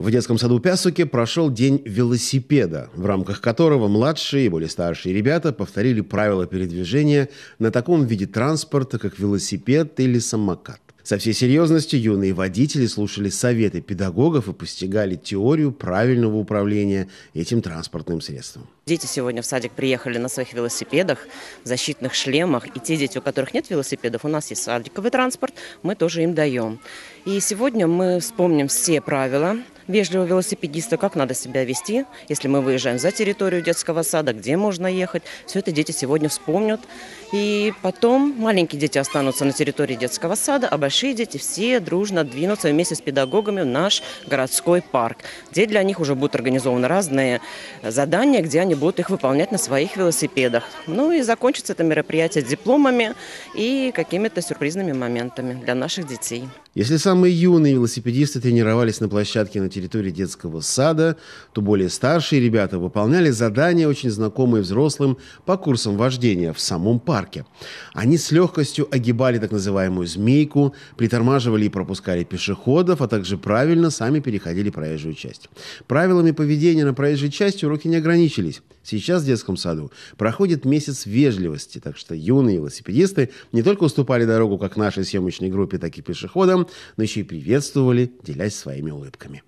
В детском саду Пясуки прошел день велосипеда, в рамках которого младшие и более старшие ребята повторили правила передвижения на таком виде транспорта, как велосипед или самокат. Со всей серьезностью юные водители слушали советы педагогов и постигали теорию правильного управления этим транспортным средством. Дети сегодня в садик приехали на своих велосипедах, защитных шлемах. И те дети, у которых нет велосипедов, у нас есть садиковый транспорт, мы тоже им даем. И сегодня мы вспомним все правила вежливого велосипедиста, как надо себя вести, если мы выезжаем за территорию детского сада, где можно ехать. Все это дети сегодня вспомнят. И потом маленькие дети останутся на территории детского сада, а большие дети все дружно двинутся вместе с педагогами в наш городской парк, где для них уже будут организованы разные задания, где они будут их выполнять на своих велосипедах. Ну и закончится это мероприятие дипломами и какими-то сюрпризными моментами для наших детей. Если самые юные велосипедисты тренировались на площадке на территории детского сада, то более старшие ребята выполняли задания, очень знакомые взрослым по курсам вождения в самом парке. Они с легкостью огибали так называемую «змейку», притормаживали и пропускали пешеходов, а также правильно сами переходили проезжую часть. Правилами поведения на проезжей части уроки не ограничились. Сейчас в детском саду проходит месяц вежливости, так что юные велосипедисты не только уступали дорогу как нашей съемочной группе, так и пешеходам, но еще и приветствовали, делясь своими улыбками.